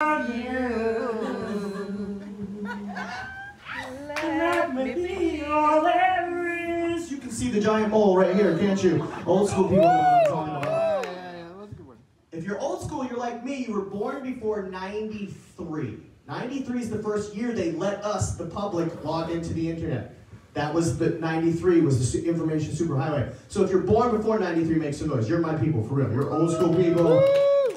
You can see the giant mole right here, can't you? Old school people know what I'm talking about. If you're old school, you're like me, you were born before 93. 93 is the first year they let us, the public, log into the internet. That was the 93 was the information superhighway. So if you're born before 93, make some noise. You're my people, for real. You're old school people.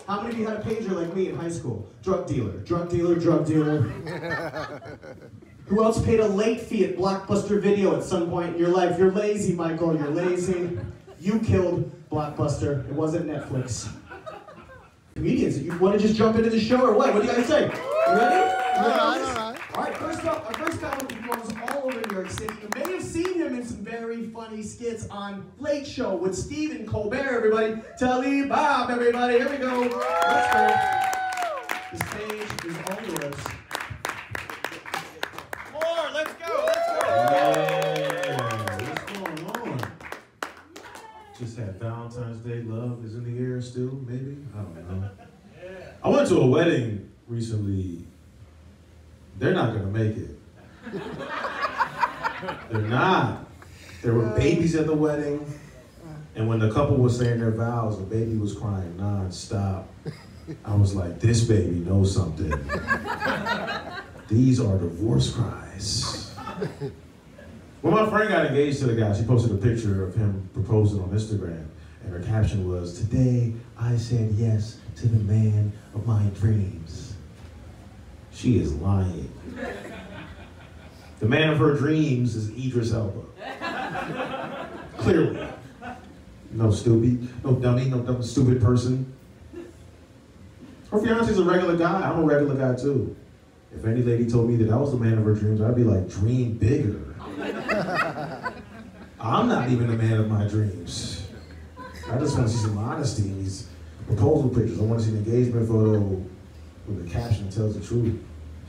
How many of you had a pager like me in high school? Drug dealer, drug dealer, drug dealer. Who else paid a late fee at Blockbuster Video at some point in your life? You're lazy, Michael. You're lazy. You killed Blockbuster. It wasn't Netflix. Comedians, you want to just jump into the show or what? What do you guys say? You ready? You ready? All right, all right. All right, first up, our first guy will performs all over New York City. You may have seen him in some very funny skits on Late Show with Stephen Colbert, everybody. Telly Bob, everybody. Here we go. Let's go. The stage is all yours. More, let's go, let's go. Yeah, what's going on? Just had Valentine's Day. Love is in the air still, maybe? I don't know. I went to a wedding recently. They're not gonna make it. They're not. There were babies at the wedding, and when the couple was saying their vows, the baby was crying non-stop. I was like, this baby knows something. These are divorce cries. When my friend got engaged to the guy, she posted a picture of him proposing on Instagram, and her caption was, Today I said yes to the man of my dreams. She is lying. The man of her dreams is Idris Elba. Clearly. No stupid, no dummy, no dumb, stupid person. Her fiance's a regular guy. I'm a regular guy too. If any lady told me that I was the man of her dreams, I'd be like, dream bigger. I'm not even the man of my dreams. I just want to see some honesty in these proposal pictures. I want to see an engagement photo where the caption tells the truth.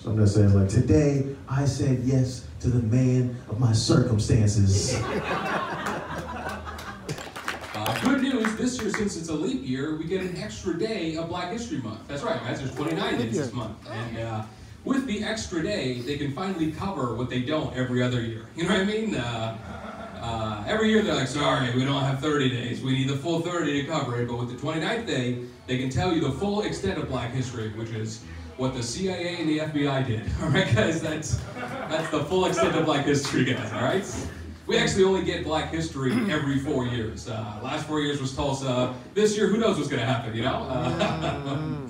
Something that says like, today I said yes to the man of my circumstances. Uh, good news, this year, since it's a leap year, we get an extra day of Black History Month. That's right, guys, there's 29 days this month. And uh, with the extra day, they can finally cover what they don't every other year. You know what I mean? Uh, uh, every year they're like, sorry, we don't have 30 days. We need the full 30 to cover it. But with the 29th day, they can tell you the full extent of Black history, which is what the CIA and the FBI did. All right, guys, that's that's the full extent of Black history, guys. All right. We actually only get Black history every four years. Uh, last four years was Tulsa. This year, who knows what's going to happen? You know. Uh,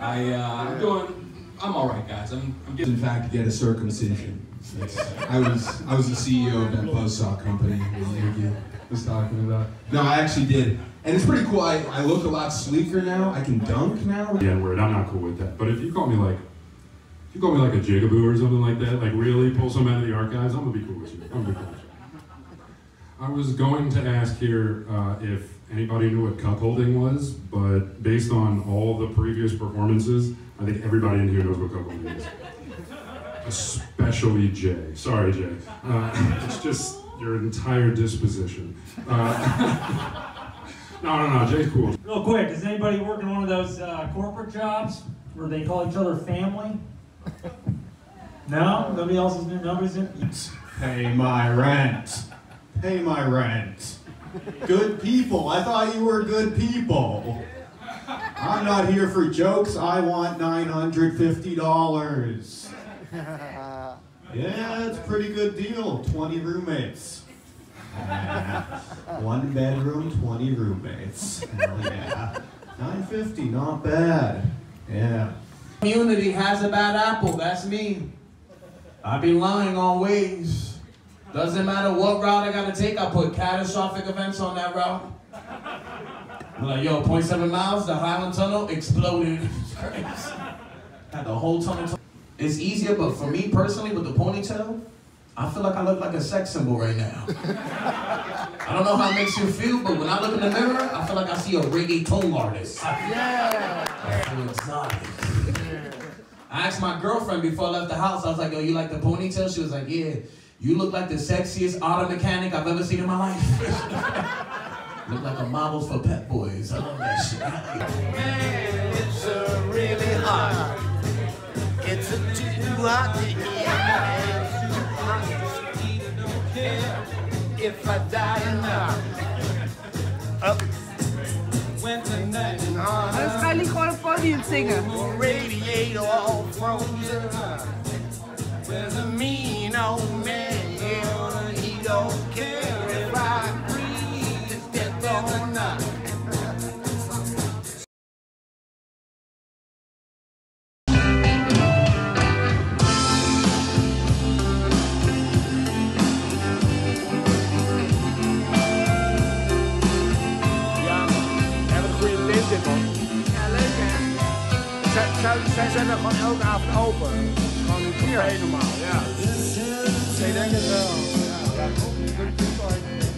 I uh, I'm doing. I'm all right, guys. I'm, I'm getting. in fact get a circumcision. It's- I was I was the CEO of that buzzsaw company that was talking about. No, I actually did, and it's pretty cool. I, I look a lot sleeker now. I can dunk now. the N word. I'm not cool with that. But if you call me like, if you call me like a jigaboo or something like that, like really pull some out of the archives, I'm gonna be cool with you. I'm gonna be cool with you. I was going to ask here uh, if anybody knew what cuckolding was, but based on all the previous performances, I think everybody in here knows what cuckolding means. Especially Jay. Sorry, Jay. Uh, it's just your entire disposition. Uh, no, no, no. Jay's cool. Real quick, is anybody working one of those uh, corporate jobs where they call each other family? No? Nobody else is nobody's in? Pay my rent. Pay my rent. Good people. I thought you were good people. I'm not here for jokes. I want $950. Yeah, it's a pretty good deal. 20 roommates. One bedroom, 20 roommates. Hell yeah. 950, not bad. Yeah. Community has a bad apple, that's me. I be lying always. Doesn't matter what route I gotta take, I put catastrophic events on that route. I'm like, yo, 0.7 miles, the Holland Tunnel exploded. Had the whole tunnel. It's easier, but for me personally, with the ponytail, I feel like I look like a sex symbol right now. I don't know how it makes you feel, but when I look in the mirror, I feel like I see a reggaeton artist. Yeah. I feel exotic. I asked my girlfriend before I left the house, I was like, yo, you like the ponytail? She was like, yeah. You look like the sexiest auto mechanic I've ever seen in my life. look like a models for pet boys. I love that shit. Man, it's uh, really hot. It's a too hot to hear. If I die or not. Up. Winter night and hard. Dus ga jullie gewoon op het podium zingen. Radiator all frozen. There's a zij zijn er gewoon elke avond open. Gewoon een hier. Helemaal, ja. Zij denken het wel. Ja, ja.